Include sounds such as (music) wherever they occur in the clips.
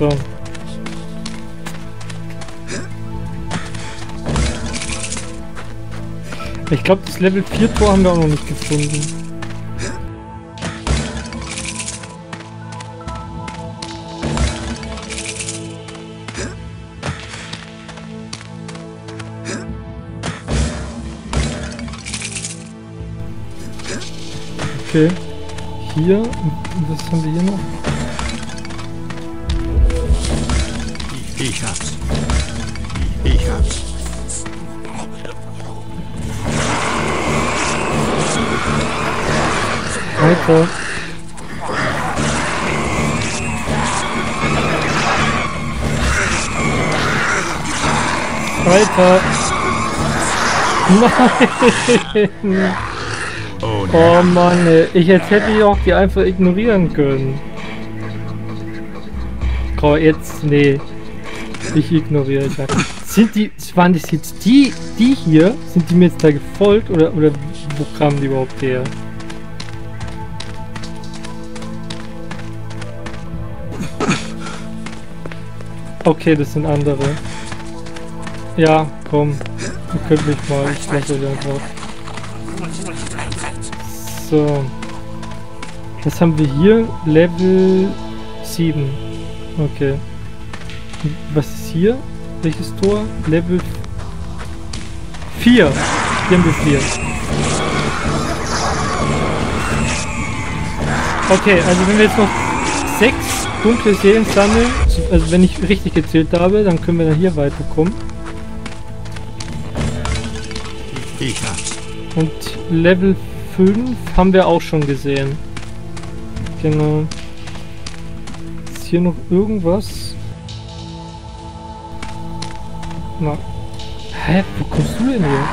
So. Ich glaube, das Level 4 Tor haben wir auch noch nicht gefunden. Okay. Hier, was haben wir hier noch? Ich hab's. Ich hab's. Weiter. Weiter. Nein. Oh nein. Oh Mann, ey. ich jetzt hätte ich auch die einfach ignorieren können. Oh, jetzt, nee. Ich ignoriere. Ich sag. Sind die, waren das jetzt die, die hier? Sind die mir jetzt da gefolgt oder, oder wo kamen die überhaupt her? Okay, das sind andere. Ja, komm. Ihr könnt mich mal. Ich lasse euch einfach. So. Was haben wir hier? Level 7. Okay. Was ist hier? Welches Tor? Level 4. Hier haben wir 4. Okay, also wenn wir jetzt noch 6 dunkle Seelen sammeln, also wenn ich richtig gezählt habe, dann können wir dann hier weiterkommen. Und Level 5 haben wir auch schon gesehen. Genau. Ist hier noch irgendwas? Na. Hä? Wo kommst du denn hier?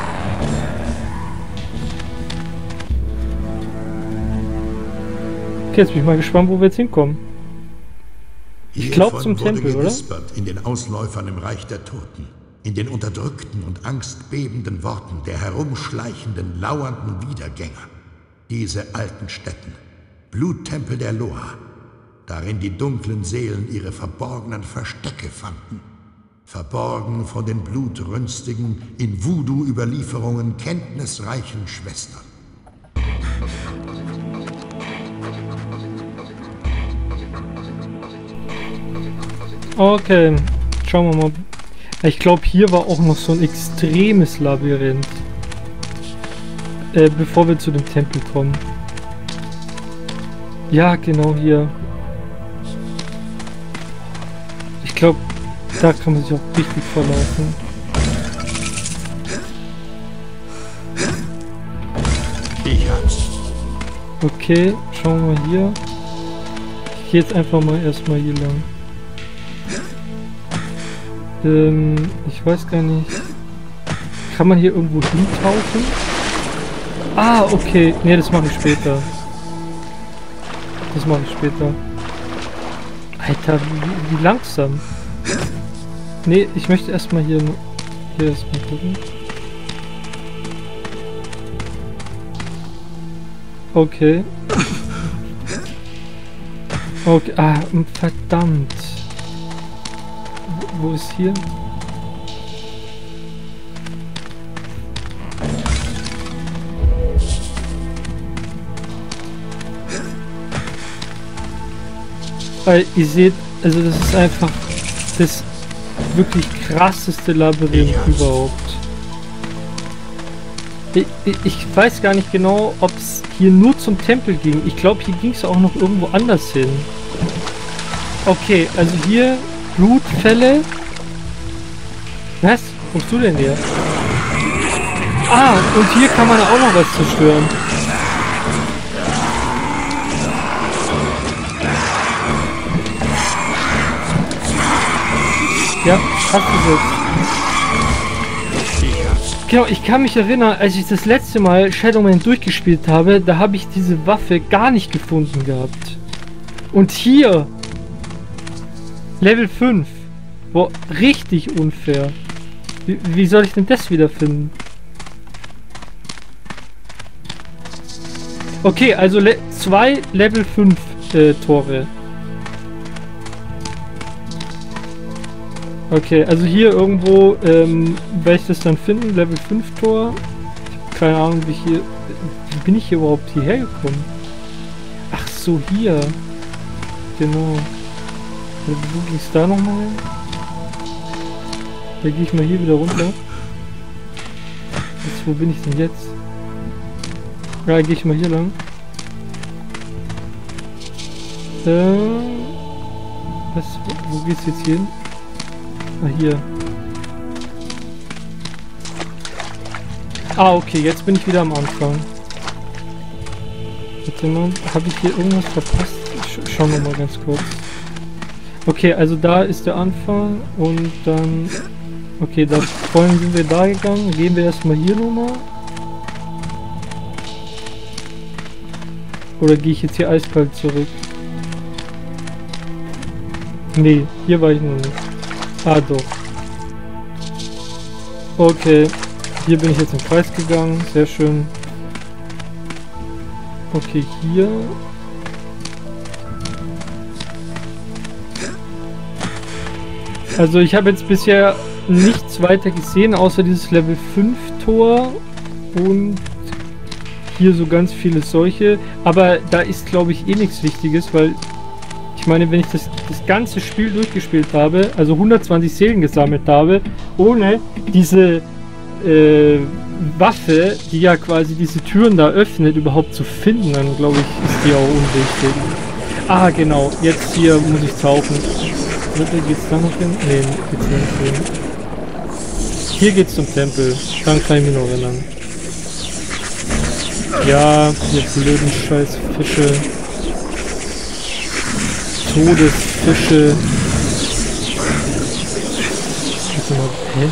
Okay, jetzt bin ich mal gespannt, wo wir jetzt hinkommen. Ich glaub, Hiervon zum Tempel, oder? in den Ausläufern im Reich der Toten, in den unterdrückten und angstbebenden Worten der herumschleichenden, lauernden Wiedergänger. Diese alten Stätten, Bluttempel der Loa, darin die dunklen Seelen ihre verborgenen Verstecke fanden. Verborgen von den blutrünstigen, in Voodoo-Überlieferungen kenntnisreichen Schwestern. Okay, schauen wir mal. Ich glaube, hier war auch noch so ein extremes Labyrinth. Äh, bevor wir zu dem Tempel kommen. Ja, genau hier. Ich glaube, da kann man sich auch richtig verlaufen. Okay, schauen wir mal hier. Ich gehe jetzt einfach mal erstmal hier lang. Ähm, ich weiß gar nicht. Kann man hier irgendwo hintauchen? Ah, okay. Ne, das mache ich später. Das mache ich später. Alter, wie, wie langsam. Ne, ich möchte erstmal hier, hier erstmal gucken. Okay. Okay, ah, verdammt. Wo ist hier? Weil ihr seht, also das ist einfach das wirklich krasseste Labyrinth Ja. überhaupt. Ich, ich, weiß gar nicht genau, ob es hier nur zum Tempel ging. Ich glaube, hier ging es auch noch irgendwo anders hin. Okay, also hier Blutfälle. Was? Wo kommst du denn her? Ah, und hier kann man auch noch was zerstören. Ja, abgesetzt. Ich hab's. Genau, ich kann mich erinnern, als ich das letzte Mal Shadowman durchgespielt habe, da habe ich diese Waffe gar nicht gefunden gehabt. Und hier, Level 5. Boah, richtig unfair. Wie, wie soll ich denn das wiederfinden? Okay, also le zwei Level 5 äh, Tore. Okay, also hier irgendwo ähm, werde ich das dann finden, Level 5 Tor. Keine Ahnung, wie ich hier... Wie bin ich hier überhaupt hierher gekommen? Ach so, hier. Genau. Wo ging es da nochmal hin? Da gehe ich mal hier wieder runter. Jetzt, wo bin ich denn jetzt? Ja, gehe ich mal hier lang. Äh, was, wo geht's jetzt hier hin? Ah, hier. Ah, okay, jetzt bin ich wieder am Anfang. Warte mal, habe ich hier irgendwas verpasst? Sch schauen wir mal ganz kurz. Okay, also da ist der Anfang und dann... Okay, da vorhin sind wir da gegangen. Gehen wir erstmal hier nochmal. Oder gehe ich jetzt hier eiskalt zurück? Nee, hier war ich noch nicht. Ah, doch. Okay. Hier bin ich jetzt im Kreis gegangen. Sehr schön. Okay, hier. Also ich habe jetzt bisher nichts weiter gesehen, außer dieses Level 5 Tor und hier so ganz viele solche. Aber da ist glaube ich eh nichts Wichtiges, weil ich meine, wenn ich das, das ganze Spiel durchgespielt habe, also 120 Seelen gesammelt habe, ohne diese äh, Waffe, die ja quasi diese Türen da öffnet, überhaupt zu finden, dann glaube ich, ist die auch unwichtig. Ah, genau. Jetzt hier muss ich tauchen. Geht's da noch hin? Nee, geht's nicht hin. Hier geht's zum Tempel. Dann kann ich mich noch erinnern. Ja, hier blöden scheiß Fische. Todesfische. Warte mal, hä?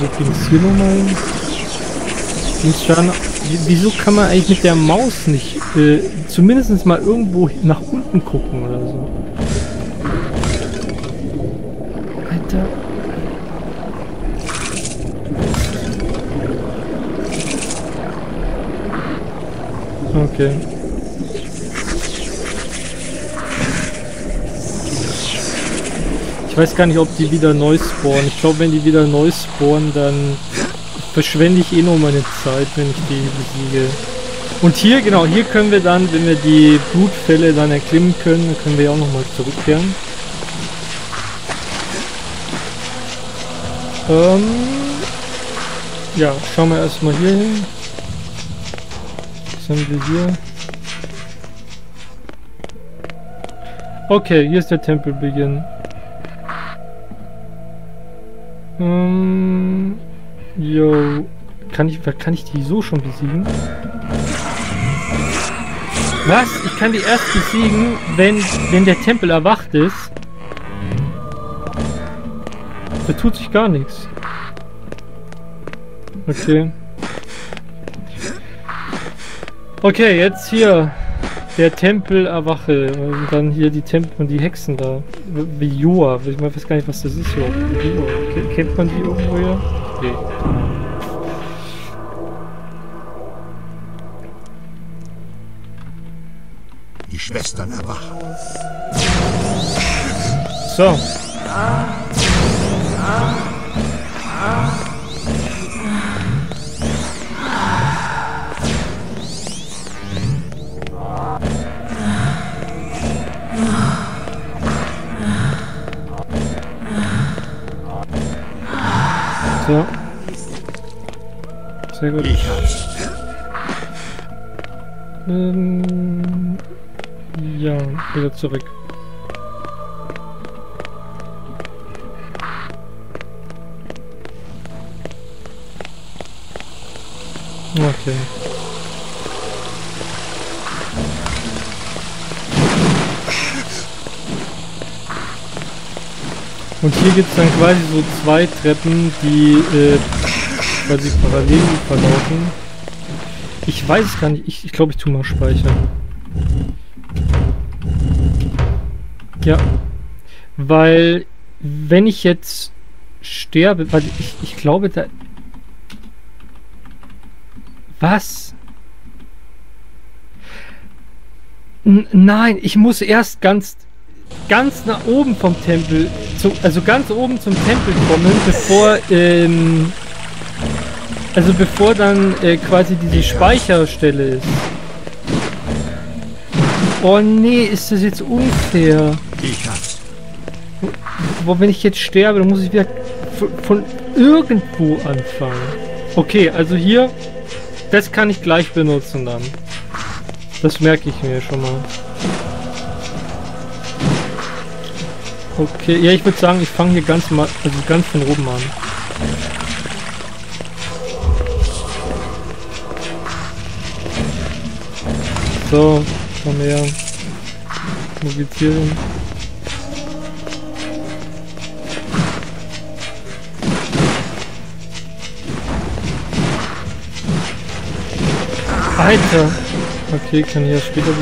Wo es hier nochmal hin? Ging's dann, wieso kann man eigentlich mit der Maus nicht äh, zumindest mal irgendwo nach unten gucken oder so? Alter. Okay. Ich weiß gar nicht, ob die wieder neu spawnen. Ich glaube, wenn die wieder neu spawnen, dann verschwende ich eh nur meine Zeit, wenn ich die besiege. Und hier, genau, hier können wir dann, wenn wir die Blutfälle dann erklimmen können, dann können wir auch nochmal zurückkehren. Ähm, ja, schauen wir erstmal hier hin. Was haben wir hier? Okay, hier ist der Tempelbeginn. Ähm, yo, kann ich, kann ich die so schon besiegen? Was? Ich kann die erst besiegen, wenn, wenn der Tempel erwacht ist? Da tut sich gar nichts. Okay. Okay, jetzt hier. Der Tempel erwache. Und dann hier die Tempel und die Hexen da. Wie Joa. Ich weiß gar nicht, was das ist. Joa. Kennt man die irgendwo hier? Nee. Die Schwestern erwachen. So. So. Sehr gut. Ich hab's. Ähm, ja, wieder zurück. Okay. Und hier gibt es dann quasi so zwei Treppen, die äh, quasi parallel verlaufen. Ich weiß es gar nicht. Ich, ich glaube, ich tue mal speichern. Ja. Weil, wenn ich jetzt sterbe, weil ich, ich glaube, da... Was? N nein, ich muss erst ganz... ganz nach oben vom Tempel, zu, also ganz oben zum Tempel kommen, bevor, ähm, also bevor dann äh, quasi diese Speicherstelle ist. Oh nee, ist das jetzt unfair. Ich hab's. Boah, wenn ich jetzt sterbe, dann muss ich wieder von, von irgendwo anfangen. Okay, also hier, das kann ich gleich benutzen dann. Das merke ich mir schon mal. Okay, ja, ich würde sagen, ich fange hier ganz mal, also ganz von oben an. So, komm her. Mobilisieren. Alter! Okay, kann ja später...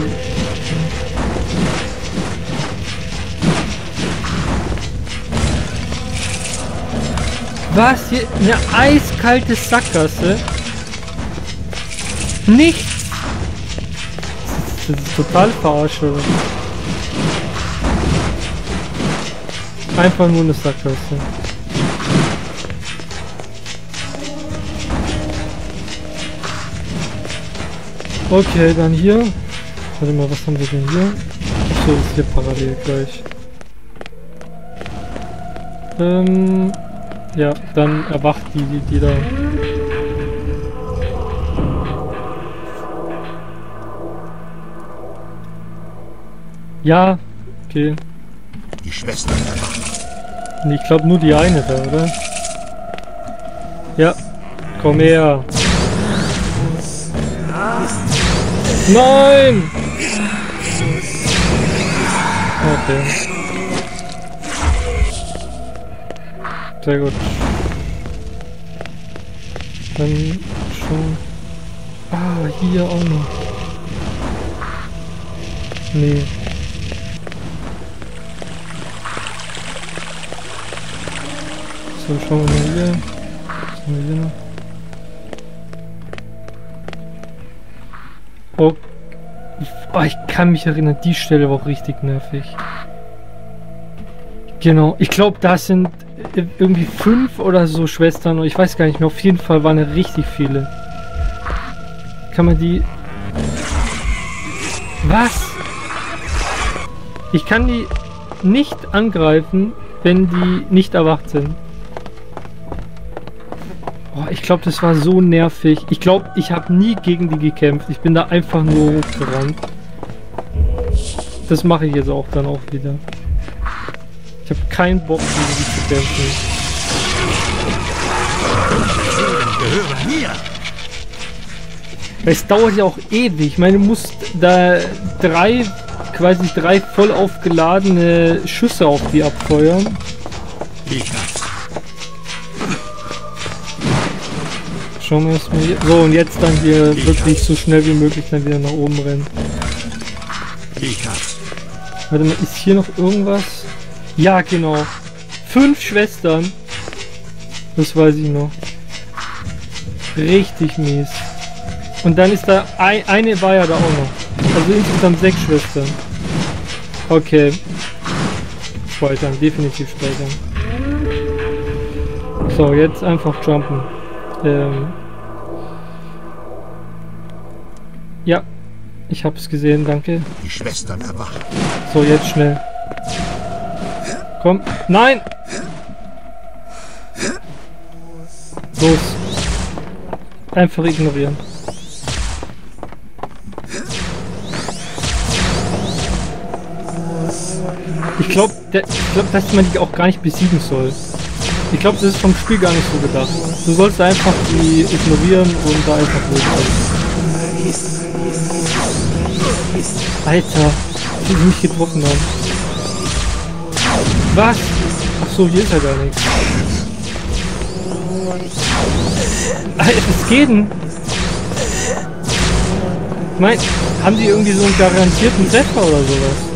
Was? Hier eine eiskalte Sackgasse? Nichts! Das ist total verarscht. Einfach nur eine Sackgasse. Okay, dann hier. Warte mal, was haben wir denn hier? Achso, ist hier parallel gleich. Ähm, ja, dann erwacht die, die, die da. Ja, okay. Die Schwestern erwachen. Nee, Ich glaube nur die eine da, oder? Ja, komm her. Nein! Okay. Sehr gut. Dann schon. Ah, hier auch noch. Nee. So, schauen wir mal hier. Was haben wir hier noch? Oh. oh, ich kann mich erinnern, die Stelle war auch richtig nervig. Genau, ich glaube, da sind irgendwie fünf oder so Schwestern, ich weiß gar nicht mehr, auf jeden Fall waren es richtig viele. Kann man die... Was? Ich kann die nicht angreifen, wenn die nicht erwacht sind. Oh, ich glaube, das war so nervig. Ich glaube, ich habe nie gegen die gekämpft. Ich bin da einfach nur hochgerannt. Das mache ich jetzt auch dann auch wieder. Ich habe keinen Bock, gegen die kämpfen. Es dauert ja auch ewig. Ich meine, du musst da drei, quasi drei voll aufgeladene Schüsse auf die abfeuern. Schauen wir erstmal. So, und jetzt dann hier wirklich so schnell wie möglich dann wieder nach oben rennen. Warte mal, ist hier noch irgendwas? Ja, genau. Fünf Schwestern. Das weiß ich noch. Richtig mies. Und dann ist da ein, eine war ja da auch noch. Also insgesamt sechs Schwestern. Okay. Speichern, definitiv speichern. So, jetzt einfach jumpen. Ähm. Ja, ich hab's gesehen, danke. Die Schwestern erwachen. So, jetzt schnell. Komm. Nein! Los. Einfach ignorieren. Ich glaube, glaub, dass man die auch gar nicht besiegen soll. Ich glaube, das ist vom Spiel gar nicht so gedacht. Du sollst einfach die ignorieren und da einfach durchhalten. Alter, wie sie mich getroffen haben. Was? Ach so, hier ist ja gar nichts. Alter, was geht denn? Ich mein, haben die irgendwie so einen garantierten Treffer oder sowas?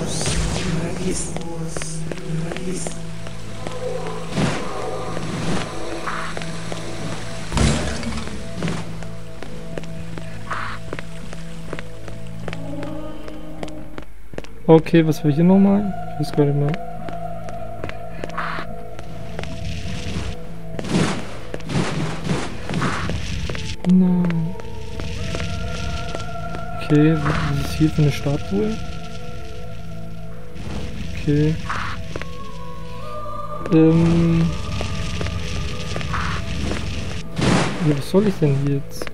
Okay, was will hier nochmal? Ich weiß gar nicht mehr. Okay, was ist hier für eine Statue? Okay. Ähm. Ja, was soll ich denn hier jetzt?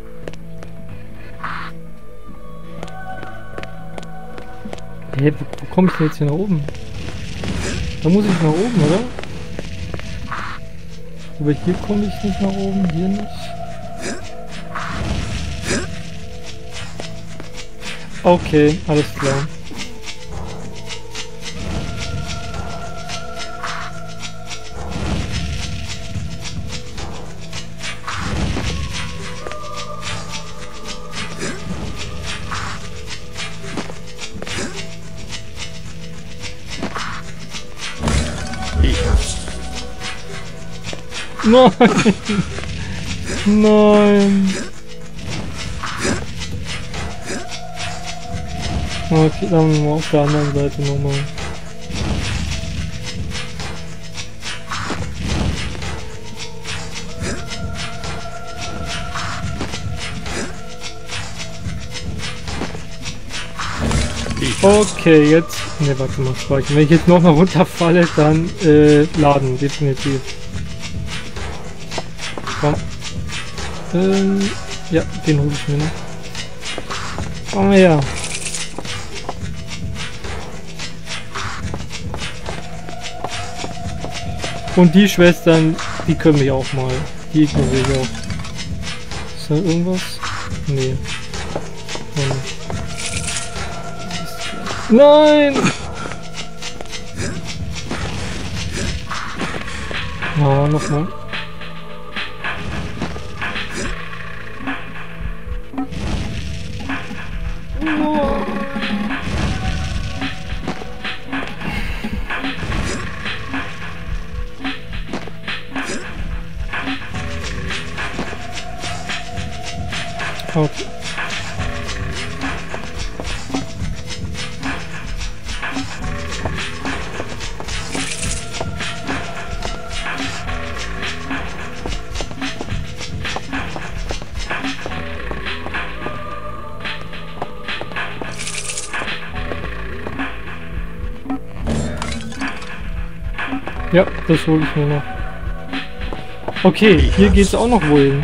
Hä, hey, wo, wo komme ich denn jetzt hier nach oben? Da muss ich nach oben, oder? Aber hier komme ich nicht nach oben, hier nicht. Okay, alles klar. Nein! Nein! Okay, dann machen wir auf der anderen Seite nochmal. Okay, jetzt... Ne, warte mal, speichern. Wenn ich jetzt nochmal runterfalle, dann äh, laden, definitiv. Komm. Ähm, ja, den hole ich mir noch. Komm her. Und die Schwestern, die können mich auch mal. Die ignoriere ich auch. Ist da irgendwas? Nee. Nein! Oh, nochmal. Ja, das hole ich mir noch. Okay, hier geht's auch noch wohin.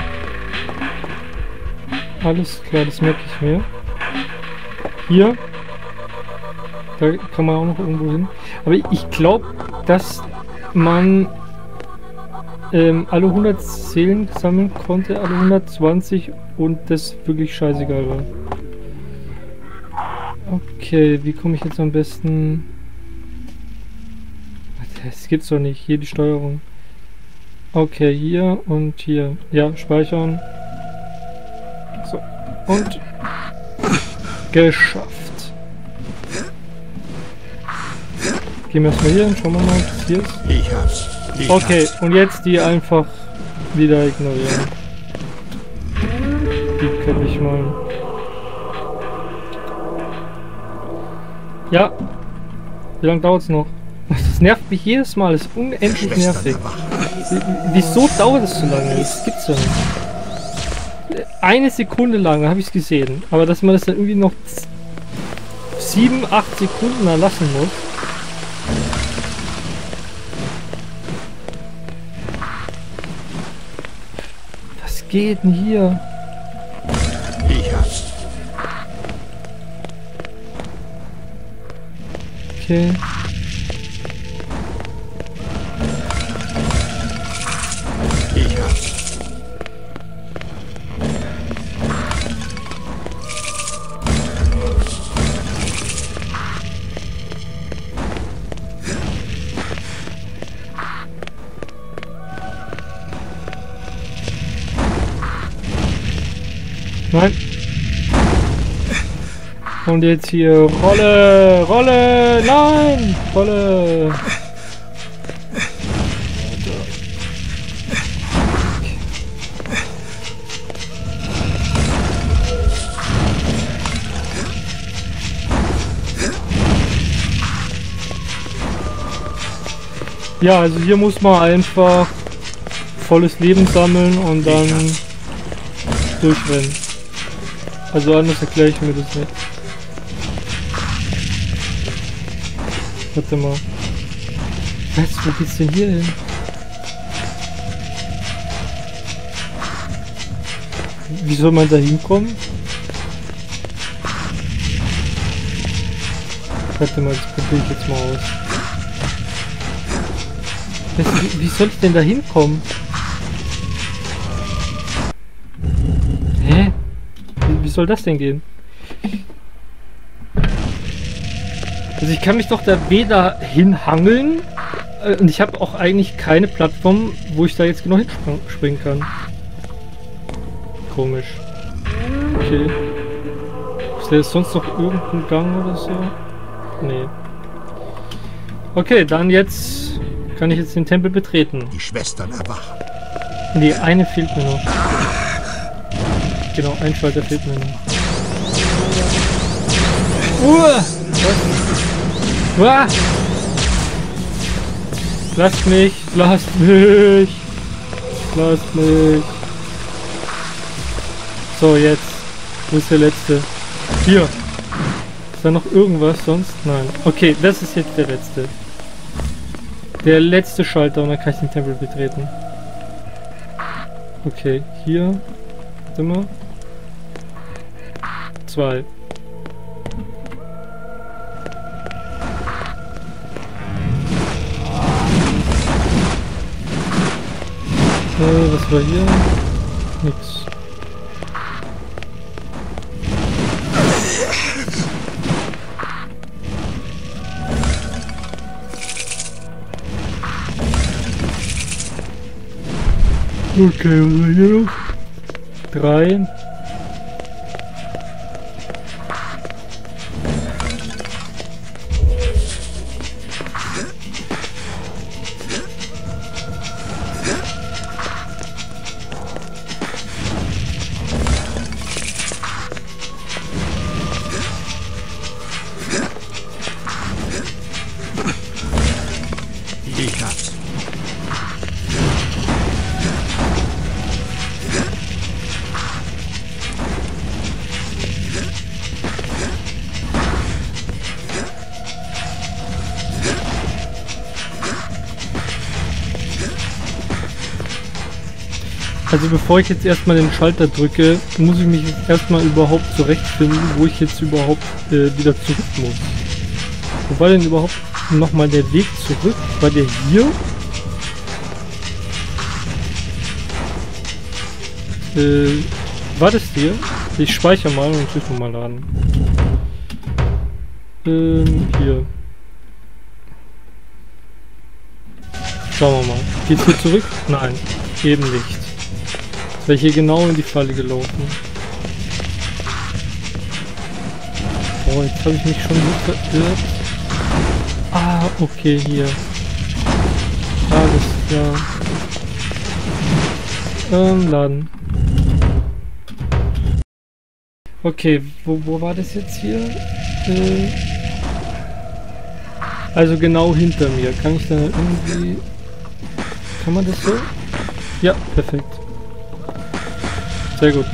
Alles klar, das merke ich mir. Hier. Da kann man auch noch irgendwo hin. Aber ich glaube, dass man ähm, alle 100 Seelen sammeln konnte, alle 120 und das wirklich scheißegal war. Okay, wie komme ich jetzt am besten... Das gibt's doch nicht. Hier die Steuerung. Okay, hier und hier. Ja, speichern. So. Und geschafft. Gehen wir erstmal hier hin, schauen wir mal, was hier ist. Ich hab's. Ich Okay, hab's. und jetzt die einfach wieder ignorieren. Die könnte ich mal. Ja. Wie lange dauert's noch? Das nervt mich jedes Mal, das ist unendlich nervig. Wieso dauert es so lange? Das gibt's ja nicht. Eine Sekunde lang habe ich es gesehen, aber dass man das dann irgendwie noch z- sieben, acht Sekunden erlassen muss. Was geht denn hier? Ich hab's. Okay. Nein. Und jetzt hier Rolle, Rolle, nein, Rolle. Ja, also hier muss man einfach volles Leben sammeln und dann durchrennen. Also anders erkläre ich mir das nicht. Warte mal. Was? Wo geht's denn hier hin? Wie soll man da hinkommen? Warte mal, das probiere ich jetzt mal aus. Was, wie, wie soll ich denn da hinkommen? Soll das denn gehen? Also ich kann mich doch da weder hinhangeln äh, und ich habe auch eigentlich keine Plattform, wo ich da jetzt genau hinspringen kann. Komisch. Okay. Ist jetzt sonst noch irgendein Gang oder so? Nee. Okay, dann jetzt kann ich jetzt den Tempel betreten. Die Schwestern erwachen. Nee, eine fehlt mir noch. Genau, ein Schalter fehlt mir noch. Uah! Was? Uah! Lasst mich! Lasst mich! Lasst mich! So, jetzt. Wo ist der letzte? Hier! Ist da noch irgendwas sonst? Nein. Okay, das ist jetzt der letzte. Der letzte Schalter und dann kann ich den Tempel betreten. Okay, hier. Warte mal. Zwei. Äh, was war hier? Nix. Okay, was war hier noch? Drei. Also bevor ich jetzt erstmal den Schalter drücke, muss ich mich erstmal überhaupt zurechtfinden, wo ich jetzt überhaupt äh, wieder zurück muss. Wo war denn überhaupt nochmal der Weg zurück? War der hier? Äh, war das hier? Ich speichere mal und tue nochmal laden. Ähm, hier. Schauen wir mal. Geht's hier zurück? Nein, eben nicht. Wäre hier genau in die Falle gelaufen. Oh, jetzt habe ich mich schon so verirrt. Ah, okay, hier. Alles klar. Ähm, laden. Okay, wo, wo war das jetzt hier? Äh, also genau hinter mir. Kann ich da irgendwie... Kann man das so? Ja, perfekt. Sehr gut.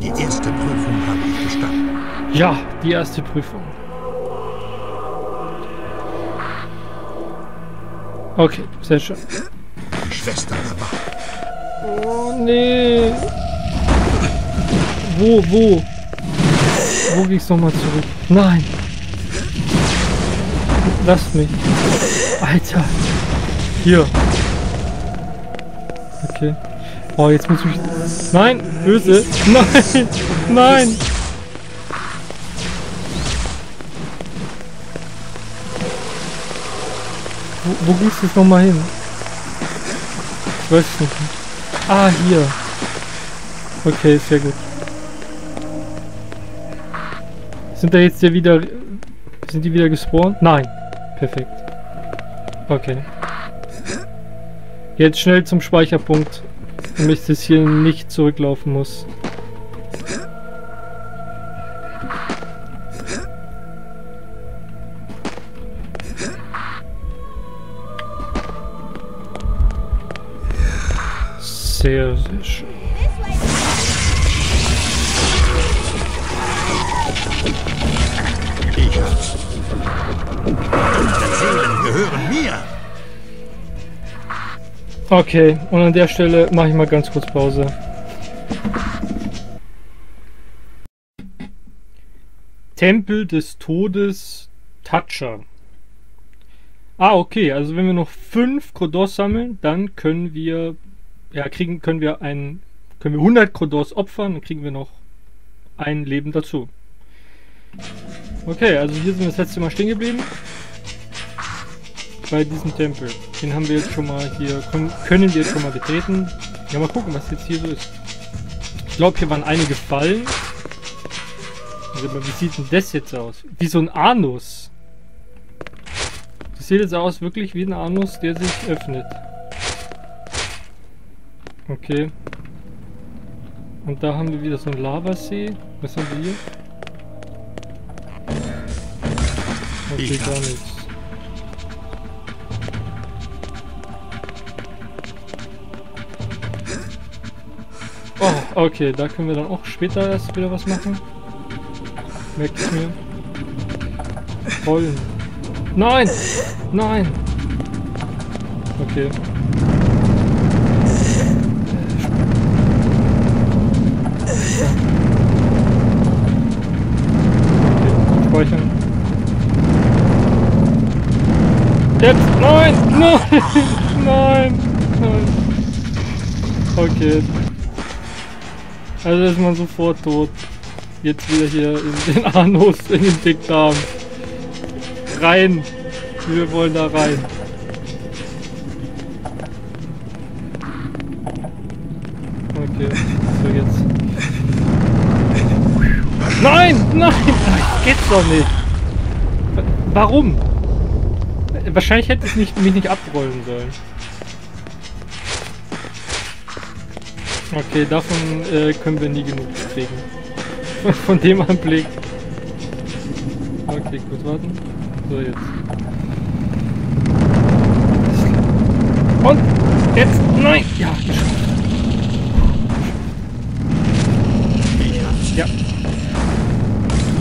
Die erste Prüfung habe ich bestanden. Ja, die erste Prüfung. Okay, sehr schön. Erwachen. Oh nee. Wo, wo? Wo geht's nochmal zurück? Nein. Lasst mich. Alter. Hier. Okay. Oh, jetzt muss ich... Nein, böse. Nein, nein. Wo, wo gehst du jetzt nochmal hin? Ich weiß es nicht. Ah, hier. Okay, sehr gut. Sind da jetzt ja wieder... Sind die wieder gespawnt? Nein. Perfekt. Okay. Jetzt schnell zum Speicherpunkt, damit ich das hier nicht zurücklaufen muss. Sehr, sehr schön. Unsere Seelen gehören mir. Okay, und an der Stelle mache ich mal ganz kurz Pause. Tempel des Todes Toucher. Ah, okay, also wenn wir noch fünf Kodos sammeln, dann können wir, ja, kriegen, können wir ein, können wir 100 Kodos opfern, dann kriegen wir noch ein Leben dazu. Okay, also hier sind wir das letzte Mal stehen geblieben. Bei diesem Tempel. Den haben wir jetzt schon mal hier, können, wir jetzt schon mal betreten. Ja, mal gucken, was jetzt hier so ist. Ich glaube, hier waren einige Fallen. Also, wie sieht denn das jetzt aus? Wie so ein Anus. Das sieht jetzt aus wirklich wie ein Anus, der sich öffnet. Okay. Und da haben wir wieder so einen Lavasee. Was haben wir hier? Okay, gar nichts. Okay, da können wir dann auch später erst wieder was machen. Merke ich mir. Rollen. Nein! Nein! Okay. Okay, speichern. Jetzt! Nein! Nein! (laughs) Nein! Nein! Okay. Also ist man sofort tot. Jetzt wieder hier in den (laughs) Anus, in den Dickdarm. Rein! Wir wollen da rein. Okay, so jetzt. Nein! Nein! Das geht's doch nicht! Wa- Warum? Wahrscheinlich hätte nicht, mich nicht abrollen sollen. Okay, davon äh, können wir nie genug kriegen. (laughs) Von dem Anblick. Okay, kurz warten. So, jetzt. Und jetzt, nein! Ja, geschafft. Ja.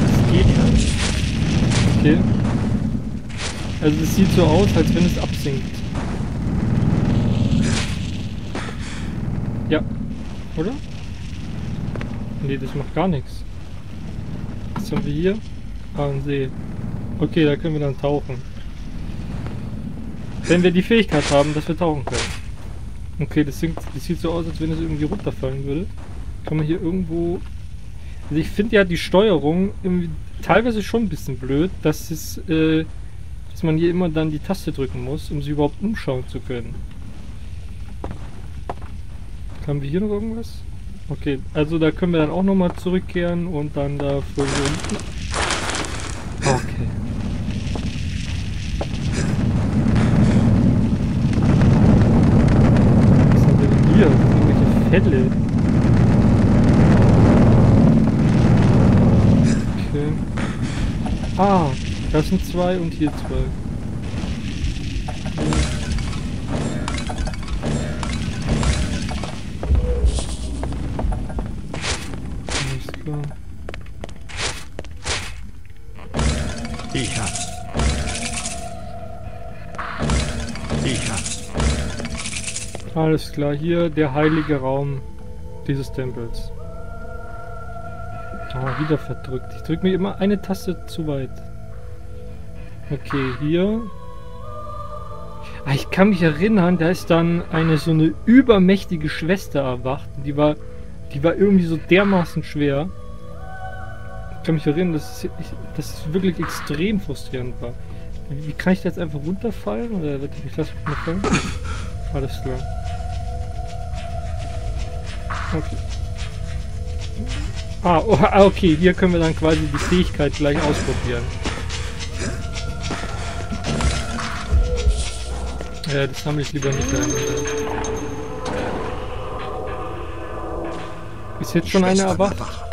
Das geht ja. Okay. Also es sieht so aus, als wenn es absinkt. Oder? Nee, das macht gar nichts. Was haben wir hier? Ah, ein See. Okay, da können wir dann tauchen. Wenn wir die Fähigkeit haben, dass wir tauchen können. Okay, das, sinkt, das sieht so aus, als wenn es irgendwie runterfallen würde. Kann man hier irgendwo... Also ich finde ja die Steuerung teilweise schon ein bisschen blöd, dass es, äh, dass man hier immer dann die Taste drücken muss, um sich überhaupt umschauen zu können. Haben wir hier noch irgendwas? Okay, also da können wir dann auch nochmal zurückkehren und dann da für unten. Okay. Was wir denn hier? Irgendwelche Fälle. Okay. Ah, das sind zwei und hier zwei. Alles klar, hier der heilige Raum dieses Tempels. Ah, wieder verdrückt. Ich drücke mir immer eine Taste zu weit. Okay, hier. Ah, ich kann mich erinnern, da ist dann eine so eine übermächtige Schwester erwacht. Die war, die war irgendwie so dermaßen schwer. Ich kann mich erinnern, dass es, dass es wirklich extrem frustrierend war. Wie, kann ich da jetzt einfach runterfallen? Oder ich mich mal? Alles klar. Okay. Ah, oh, ah, okay, hier können wir dann quasi die Fähigkeit gleich ausprobieren. Ja, das sammle ich lieber nicht ein. Ist jetzt schon eine Schwester erwacht? erwacht.